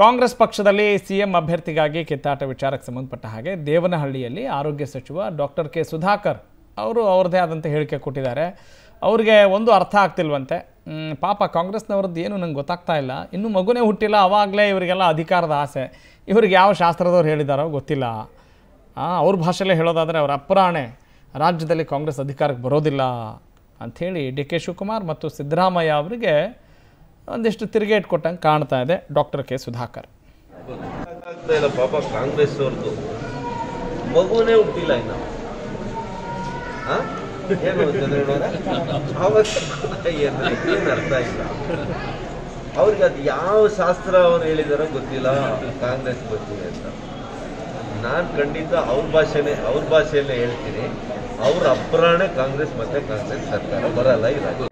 ಕಾಂಗ್ರೆಸ್ ಪಕ್ಷದಲ್ಲಿ ಸಿಎಂ ಅಭ್ಯರ್ಥಿಗಾಗಿ ಕಿತ್ತಾಟ ವಿಚಾರಕ್ಕೆ ಸಂಬಂಧಪಟ್ಟ ಹಾಗೆ ದೇವನಹಳ್ಳಿಯಲ್ಲಿ ಆರೋಗ್ಯ ಸಚಿವ ಡಾಕ್ಟರ್ ಕೆ ಸುಧಾಕರ್ ಅವರು ಅವ್ರದ್ದೇ ಆದಂಥ ಹೇಳಿಕೆ ಕೊಟ್ಟಿದ್ದಾರೆ. ಅವ್ರಿಗೆ ಒಂದು ಅರ್ಥ ಆಗ್ತಿಲ್ವಂತೆ. ಪಾಪ ಕಾಂಗ್ರೆಸ್ನವ್ರದ್ದು ಏನು ನಂಗೆ ಗೊತ್ತಾಗ್ತಾ ಇಲ್ಲ. ಇನ್ನೂ ಮಗುನೇ ಹುಟ್ಟಿಲ್ಲ, ಅವಾಗಲೇ ಇವರಿಗೆಲ್ಲ ಅಧಿಕಾರದ ಆಸೆ. ಇವ್ರಿಗೆ ಯಾವ ಶಾಸ್ತ್ರದವ್ರು ಹೇಳಿದಾರೋ ಗೊತ್ತಿಲ್ಲ. ಅವ್ರ ಭಾಷೆಯಲ್ಲೇ ಹೇಳೋದಾದರೆ ಅವರ ಅಪರಾಣೆ. ರಾಜ್ಯದಲ್ಲಿ ಕಾಂಗ್ರೆಸ್ ಅಧಿಕಾರಕ್ಕೆ ಬರೋದಿಲ್ಲ ಅಂಥೇಳಿ ಡಿ ಕೆ ಶಿವಕುಮಾರ್ ಮತ್ತು ಸಿದ್ದರಾಮಯ್ಯ ಅವರಿಗೆ ಒಂದಿಷ್ಟು ತಿರುಗೇಟ್ ಕೊಟ್ಟಂಗೆ ಕಾಣ್ತಾ ಇದೆ ಡಾಕ್ಟರ್ ಕೆ ಸುಧಾಕರ್. ಪಾಪ ಕಾಂಗ್ರೆಸ್ ಅವ್ರದ್ದು ಮಗುನೇ ಹುಟ್ಟಿಲ್ಲ ಇನ್ನು. ಅರ್ಥ ಇಲ್ಲ. ಅವ್ರಿಗೆ ಅದು ಯಾವ ಶಾಸ್ತ್ರ ಅವ್ರು ಹೇಳಿದಾರೋ ಗೊತ್ತಿಲ್ಲ ಕಾಂಗ್ರೆಸ್ ಬಗ್ಗೆ ಅಂತ. ನಾನು ಖಂಡಿತ ಅವ್ರ ಭಾಷೆನೇ, ಅವ್ರ ಭಾಷೆಯಲ್ಲೇ ಹೇಳ್ತೀನಿ. ಅವ್ರ ಅಪ್ರಾಣೆ ಕಾಂಗ್ರೆಸ್ ಮತ್ತೆ ಕಾಂಗ್ರೆಸ್ ಸರ್ಕಾರ ಬರಲ್ಲ ರಾಜ್ಯ